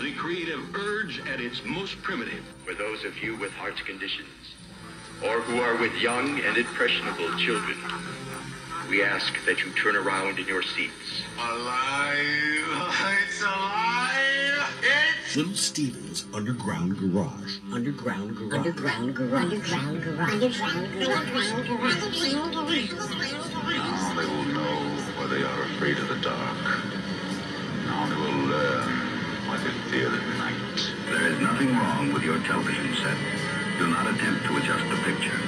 The creative urge at its most primitive. For those of you with heart conditions, or who are with young and impressionable children, we ask that you turn around in your seats. Alive! It's alive! It's Little Steven's Underground Garage. Underground garage. Underground garage. Underground garage. Underground garage. Now they will know why they are afraid of the dark. Now they will learn why they fear the night. There is nothing wrong with your television set. Do not attempt to adjust the picture.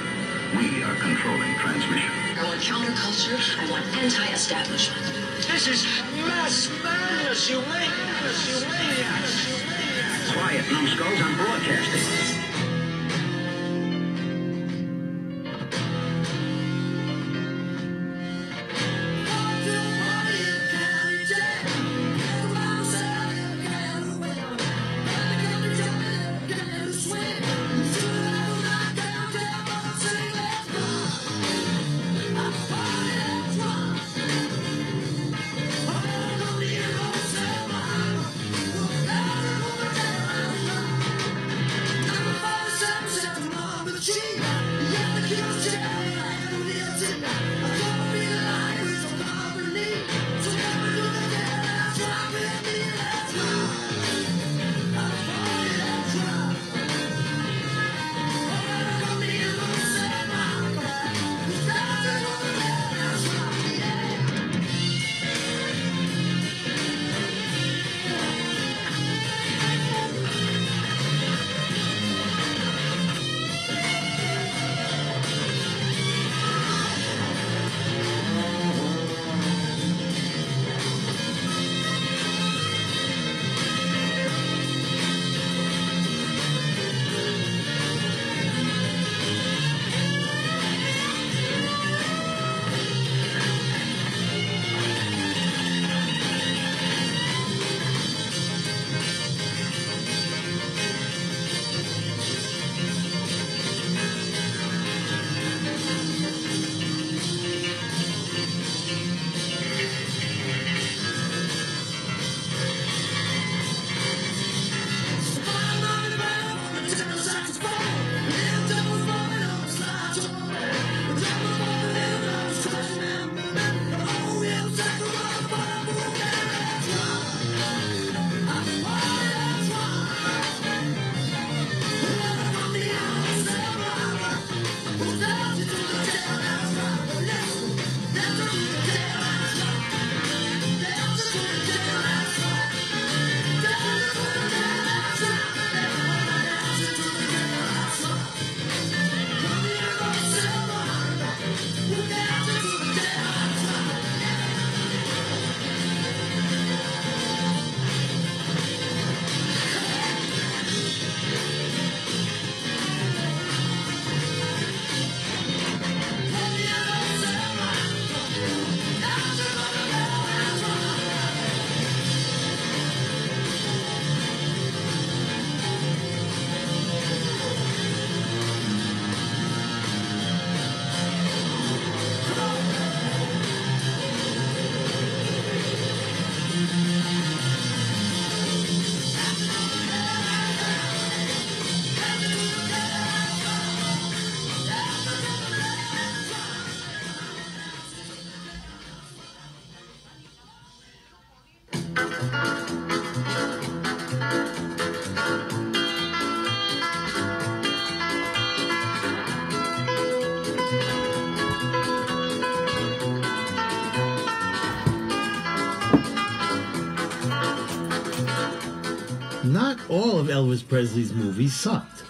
We are controlling transmission. I want counterculture. I want anti-establishment. This is mass madness, you maniacs! You maniacs! You maniacs! Quiet, numbskulls. I'm broadcasting. Not all of Elvis Presley's movies sucked.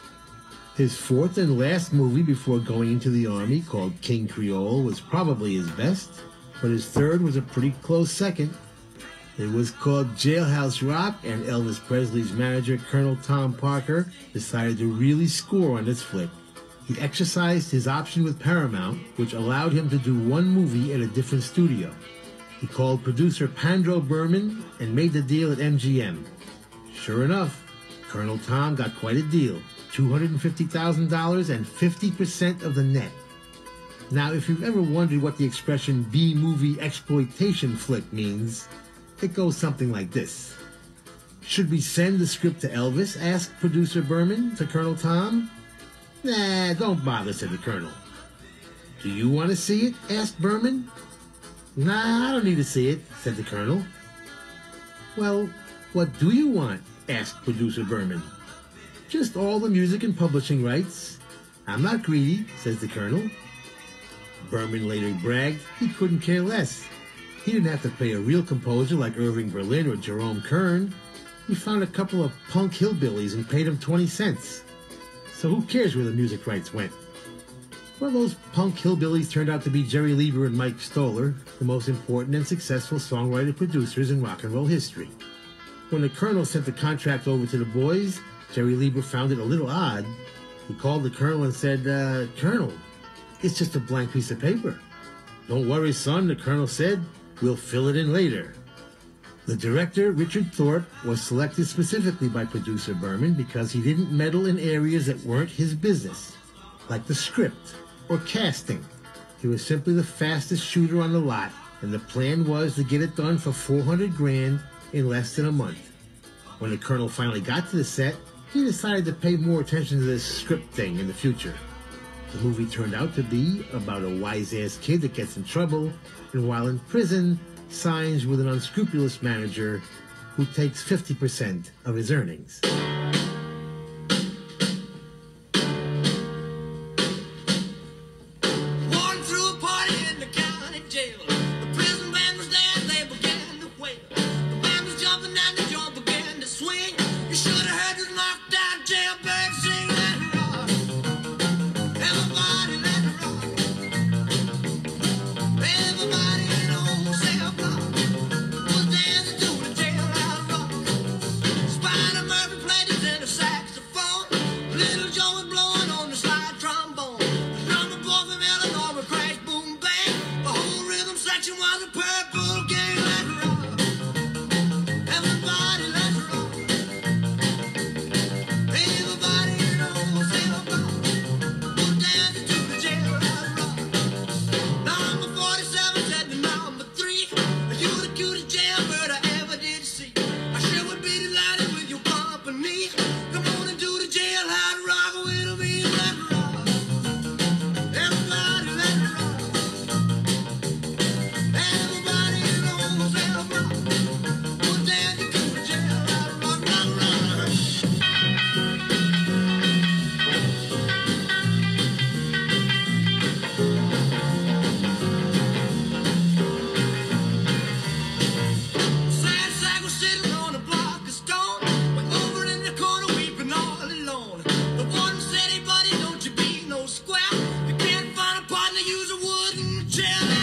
His fourth and last movie before going into the army, called King Creole, was probably his best, but his third was a pretty close second. It was called Jailhouse Rock, and Elvis Presley's manager, Colonel Tom Parker, decided to really score on this flick. He exercised his option with Paramount, which allowed him to do one movie at a different studio. He called producer Pandro Berman and made the deal at MGM. Sure enough, Colonel Tom got quite a deal $250,000 and 50% of the net. Now, if you've ever wondered what the expression B movie exploitation flick means, it goes something like this Should we send the script to Elvis? asked producer Berman to Colonel Tom. Nah, don't bother, said the Colonel. Do you want to see it? asked Berman. Nah, I don't need to see it, said the Colonel. Well, what do you want? asked producer Berman. Just all the music and publishing rights. I'm not greedy, says the Colonel. Berman later bragged he couldn't care less. He didn't have to pay a real composer like Irving Berlin or Jerome Kern. He found a couple of punk hillbillies and paid them 20 cents. So who cares where the music rights went? Well, those punk hillbillies turned out to be Jerry Leiber and Mike Stoller, the most important and successful songwriter producers in rock and roll history. When the colonel sent the contract over to the boys, Jerry Leiber found it a little odd. He called the colonel and said, uh, Colonel, it's just a blank piece of paper. Don't worry, son, the colonel said. We'll fill it in later. The director, Richard Thorpe, was selected specifically by producer Berman because he didn't meddle in areas that weren't his business, like the script or casting. He was simply the fastest shooter on the lot, and the plan was to get it done for 400 grand in less than a month. When the colonel finally got to the set, he decided to pay more attention to this script thing in the future. The movie turned out to be about a wise ass kid that gets in trouble, and while in prison, signs with an unscrupulous manager who takes 50% of his earnings. Wooden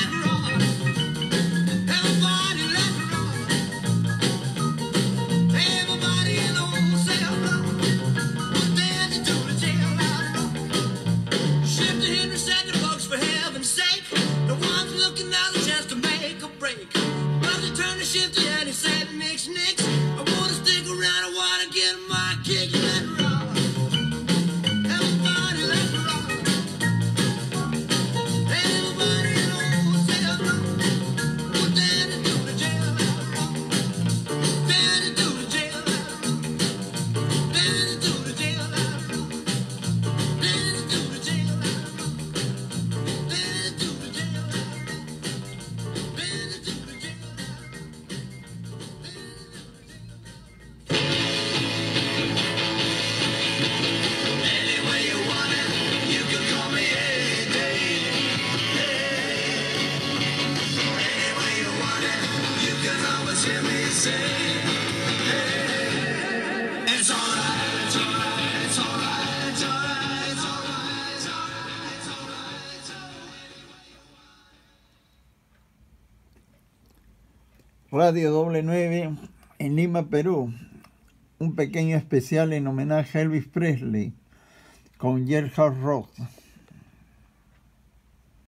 Radio Doble 9 en Lima, Perú. Un pequeño especial en homenaje a Elvis Presley con Gerhard Roth.